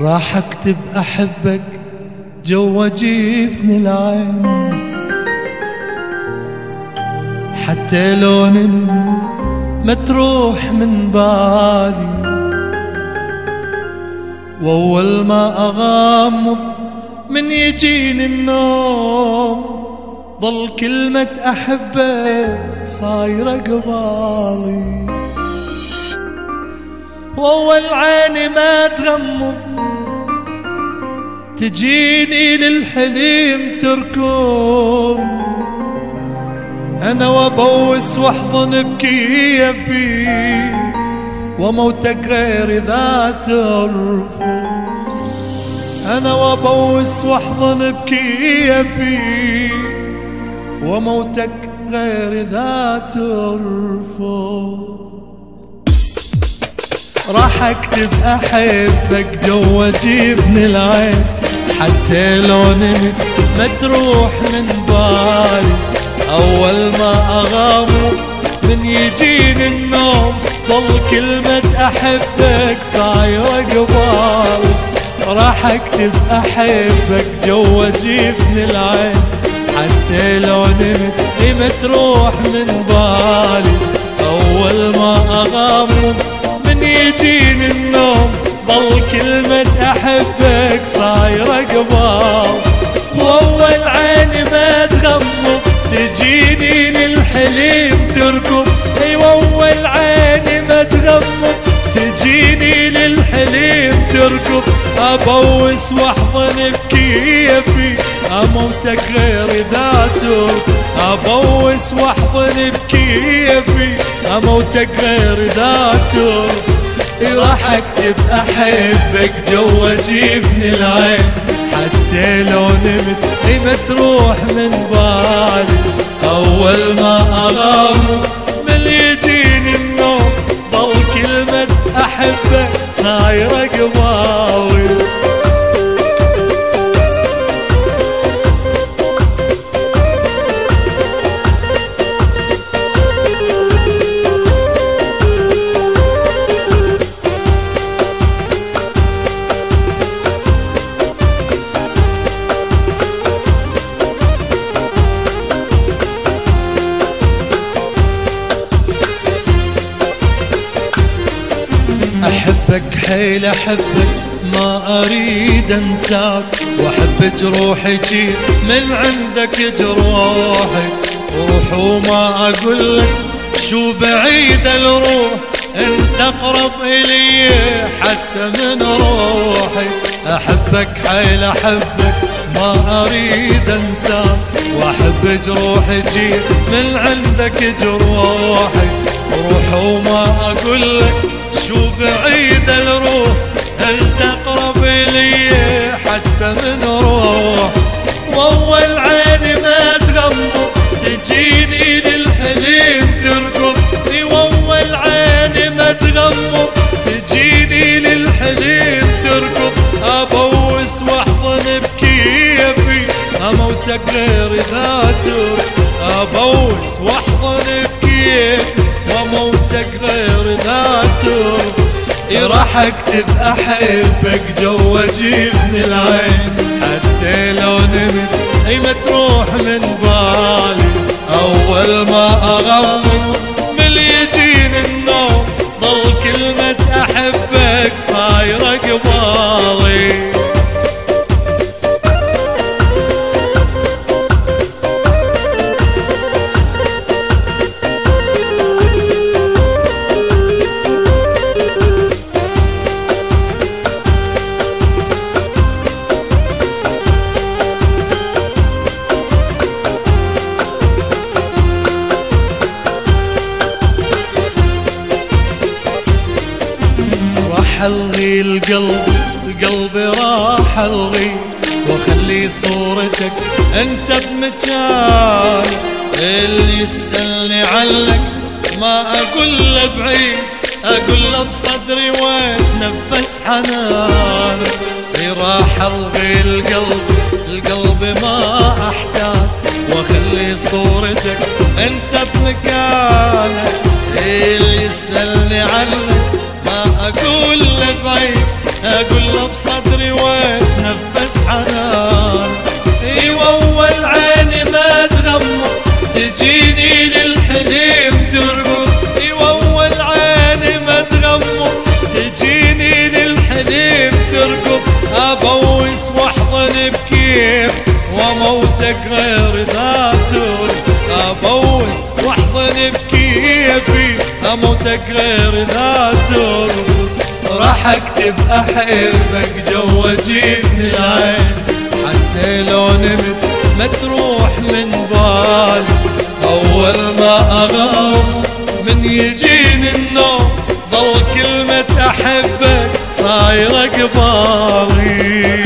راح اكتب احبك جوا جفن العين. حتى لو نمت ما تروح من بالي. وأول ما أغامض من يجيني النوم ظل كلمة أحبك صايرة قبالي. وأول عيني ما تغمض تجيني للحليم تركض أنا وأبوس وأحضن بكيفي وموتك غير ذات ترفض أنا وأبوس وأحضن بكيفي وموتك غير ذات ترفض راح أكتب أحبك جوا جبن العين. حتى لو نمت ما تروح من بالي. أول ما أغامر من يجيني النوم ظل كلمة أحبك صايرة قبالي. راح أكتب أحبك جوا جبن العين. حتى لو نمت ما تروح من بالي. ابوس واحضن بكيفي أموتك غير ذاته. أبوس واحضن بكيفي أموتك غير ذاته. راح اكتب أحبك جوا جبن العين. حتى لو نمت ما تروح من بالي. أول ما اغامر من يجيني النوم ضل كلمة أحبك صايرة قبالي. أحبك حيل أحبك ما أريد أنساك. واحب جروحي جي من عندك جروحي. روح وما أقول لك شو بعيد الروح. أنت أقرب إلي حتى من روحي. أحبك حيل أحبك ما أريد أنساك. واحب جروحي جي من عندك جروحي. روح وما أقول لك اموتك غير ذاته ابوس واحضن بكيفي وموتك غير ذاته راح اكتب احبك جوا القلب القلب راح ألغي. واخلي صورتك أنت بمكان. اللي يسألني عنك ما أقول له بعيد. أقول له بصدري واتنفس حنانك راح ألغي القلب القلب ما أحتاج. واخلي صورتك أنت بمكانك اللي يسألني عنك غير ذاتون ابوس واحضن بكيفي أموتك غير ذاتون راح اكتب احبك جوا جيتني العين حتى لو نمت ما تروح من بالي أول ما اغام من يجيني النوم ضل كلمة أحبك صايرة قبالي.